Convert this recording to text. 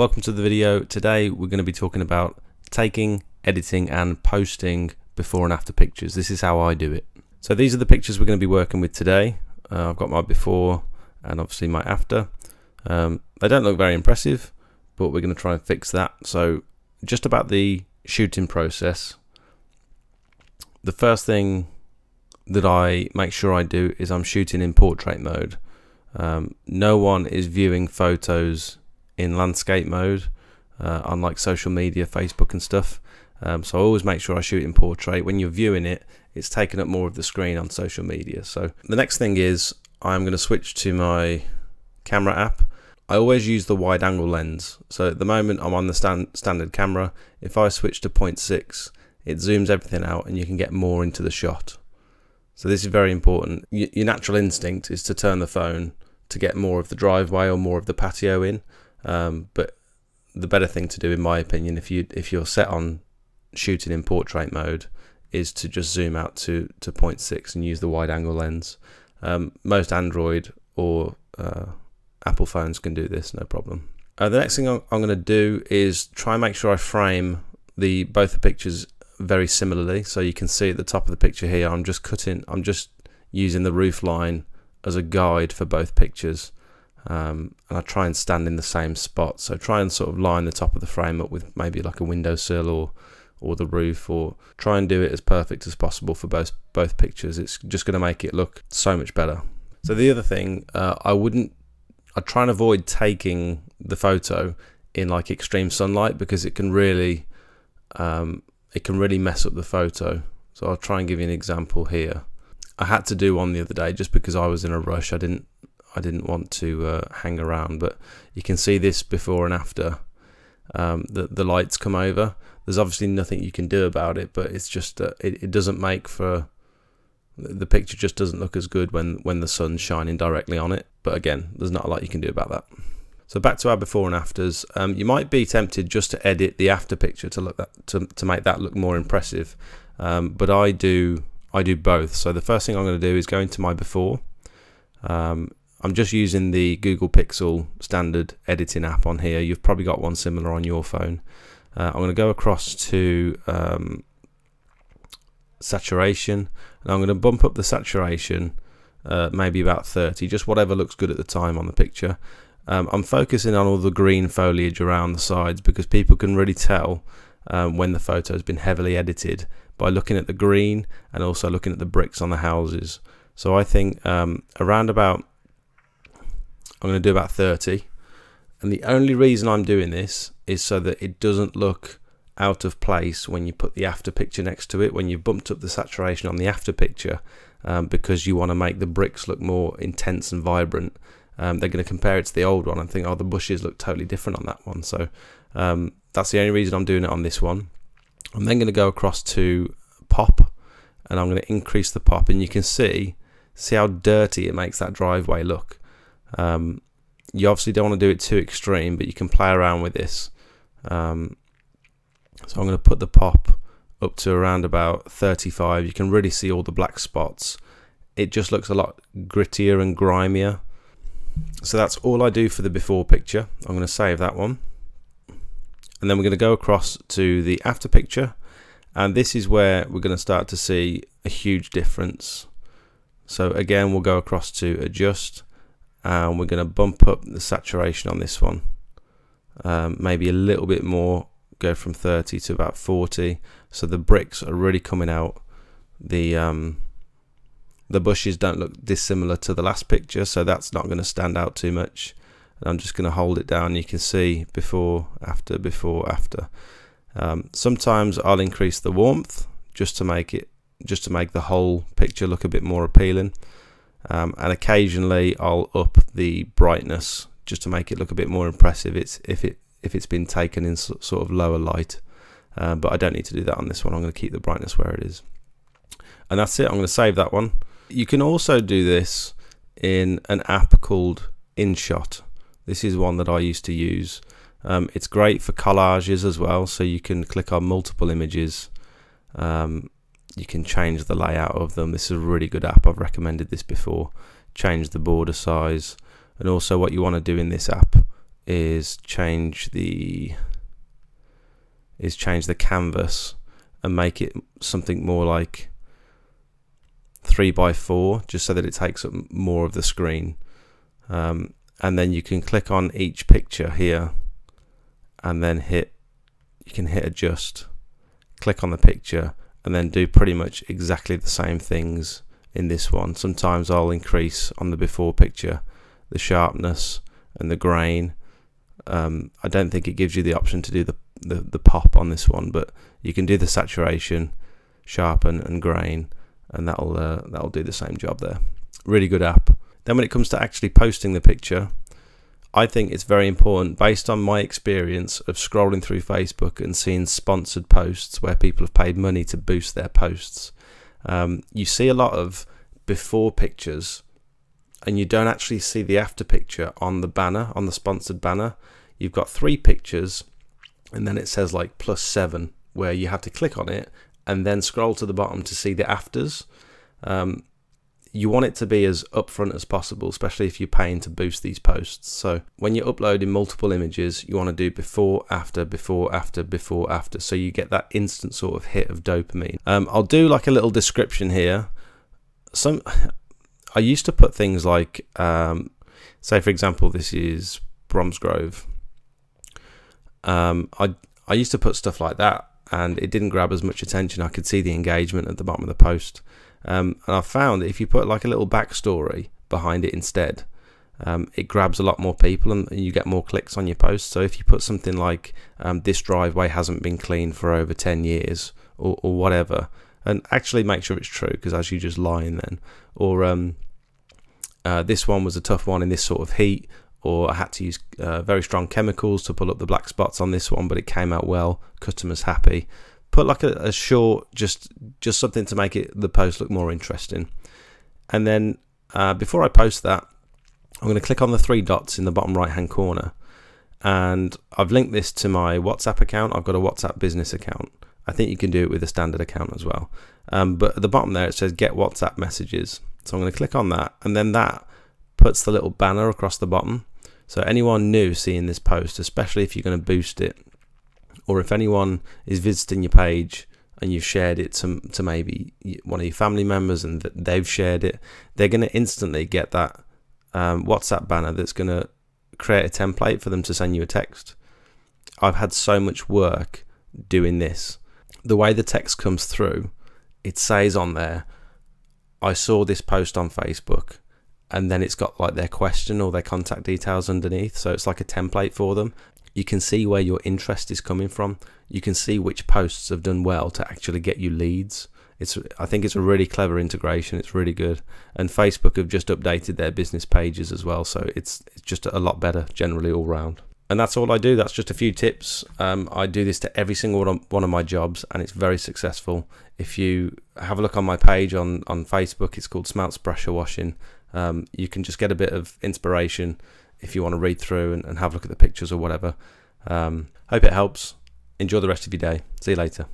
welcome to the video. Today we're going to be talking about taking, editing and posting before and after pictures. This is how I do it. So these are the pictures we're going to be working with today. Uh, I've got my before and obviously my after. Um, they don't look very impressive, but we're going to try and fix that. So just about the shooting process, the first thing that I make sure I do is I'm shooting in portrait mode. Um, no one is viewing photos in landscape mode, uh, unlike social media, Facebook and stuff. Um, so I always make sure I shoot in portrait. When you're viewing it, it's taking up more of the screen on social media. So the next thing is I'm going to switch to my camera app. I always use the wide angle lens. So at the moment I'm on the stand, standard camera. If I switch to 0.6, it zooms everything out and you can get more into the shot. So this is very important. your natural instinct is to turn the phone to get more of the driveway or more of the patio in. Um, but the better thing to do, in my opinion, if you if you're set on shooting in portrait mode, is to just zoom out to to 0.6 and use the wide angle lens. Um, most Android or uh, Apple phones can do this, no problem. Uh, the next thing I'm, I'm going to do is try and make sure I frame the both the pictures very similarly. So you can see at the top of the picture here, I'm just cutting, I'm just using the roof line as a guide for both pictures. Um, and I try and stand in the same spot. So try and sort of line the top of the frame up with maybe like a windowsill or or the roof, or try and do it as perfect as possible for both both pictures. It's just going to make it look so much better. So the other thing, uh, I wouldn't, I try and avoid taking the photo in like extreme sunlight because it can really, um, it can really mess up the photo. So I'll try and give you an example here. I had to do one the other day just because I was in a rush. I didn't I didn't want to uh, hang around, but you can see this before and after. Um, the the lights come over. There's obviously nothing you can do about it, but it's just uh, it, it doesn't make for the picture just doesn't look as good when when the sun's shining directly on it. But again, there's not a lot you can do about that. So back to our before and afters. Um, you might be tempted just to edit the after picture to look that to to make that look more impressive. Um, but I do I do both. So the first thing I'm going to do is go into my before. Um, I'm just using the Google Pixel standard editing app on here. You've probably got one similar on your phone. Uh, I'm going to go across to um, saturation and I'm going to bump up the saturation uh, maybe about 30, just whatever looks good at the time on the picture. Um, I'm focusing on all the green foliage around the sides because people can really tell um, when the photo has been heavily edited by looking at the green and also looking at the bricks on the houses. So I think um, around about I'm going to do about 30 and the only reason I'm doing this is so that it doesn't look out of place when you put the after picture next to it when you've bumped up the saturation on the after picture um, because you want to make the bricks look more intense and vibrant. Um, they're going to compare it to the old one and think oh the bushes look totally different on that one. So um, that's the only reason I'm doing it on this one. I'm then going to go across to pop and I'm going to increase the pop and you can see see how dirty it makes that driveway look um, you obviously don't want to do it too extreme, but you can play around with this. Um, so I'm going to put the pop up to around about 35. You can really see all the black spots. It just looks a lot grittier and grimier. So that's all I do for the before picture. I'm going to save that one. And then we're going to go across to the after picture. And this is where we're going to start to see a huge difference. So again, we'll go across to adjust and we're going to bump up the saturation on this one. Um, maybe a little bit more go from 30 to about 40 so the bricks are really coming out. The um, the bushes don't look dissimilar to the last picture so that's not going to stand out too much. And I'm just going to hold it down you can see before after before after. Um, sometimes I'll increase the warmth just to make it just to make the whole picture look a bit more appealing um, and occasionally I'll up the brightness just to make it look a bit more impressive. It's if it if it's been taken in sort of lower light. Um, but I don't need to do that on this one. I'm going to keep the brightness where it is. And that's it. I'm going to save that one. You can also do this in an app called InShot. This is one that I used to use. Um, it's great for collages as well so you can click on multiple images. Um, you can change the layout of them. This is a really good app. I've recommended this before. Change the border size. And also what you want to do in this app is change the is change the canvas and make it something more like three by four just so that it takes up more of the screen. Um, and then you can click on each picture here and then hit you can hit adjust. Click on the picture and then do pretty much exactly the same things in this one. Sometimes I'll increase on the before picture the sharpness and the grain. Um, I don't think it gives you the option to do the, the, the pop on this one but you can do the saturation sharpen and grain and that'll uh, that'll do the same job there. Really good app. Then when it comes to actually posting the picture I think it's very important based on my experience of scrolling through Facebook and seeing sponsored posts where people have paid money to boost their posts. Um, you see a lot of before pictures and you don't actually see the after picture on the banner, on the sponsored banner. You've got three pictures and then it says like plus seven where you have to click on it and then scroll to the bottom to see the afters. Um, you want it to be as upfront as possible, especially if you're paying to boost these posts. So when you're uploading multiple images, you want to do before, after, before, after, before, after. So you get that instant sort of hit of dopamine. Um, I'll do like a little description here. Some I used to put things like, um, say for example, this is Bromsgrove. Um, I I used to put stuff like that, and it didn't grab as much attention. I could see the engagement at the bottom of the post. Um, and I've found that if you put like a little backstory behind it instead, um, it grabs a lot more people and you get more clicks on your post. So if you put something like um, this driveway hasn't been cleaned for over 10 years or, or whatever, and actually make sure it's true because as you just lying then, or um, uh, this one was a tough one in this sort of heat, or I had to use uh, very strong chemicals to pull up the black spots on this one, but it came out well. Customers happy put like a, a short, just just something to make it the post look more interesting. And then uh, before I post that, I'm going to click on the three dots in the bottom right hand corner, and I've linked this to my WhatsApp account. I've got a WhatsApp business account. I think you can do it with a standard account as well. Um, but at the bottom there it says get WhatsApp messages. So I'm going to click on that, and then that puts the little banner across the bottom. So anyone new seeing this post, especially if you're going to boost it, or if anyone is visiting your page and you've shared it to, to maybe one of your family members and they've shared it, they're going to instantly get that um, WhatsApp banner that's going to create a template for them to send you a text. I've had so much work doing this. The way the text comes through, it says on there, I saw this post on Facebook, and then it's got like their question or their contact details underneath. So it's like a template for them you can see where your interest is coming from. You can see which posts have done well to actually get you leads. It's I think it's a really clever integration. It's really good. And Facebook have just updated their business pages as well, so it's it's just a lot better generally all round. And that's all I do. That's just a few tips. Um, I do this to every single one of my jobs, and it's very successful. If you have a look on my page on on Facebook, it's called Smout's Pressure Washing. Um, you can just get a bit of inspiration if you want to read through and, and have a look at the pictures or whatever. Um, hope it helps. Enjoy the rest of your day. See you later.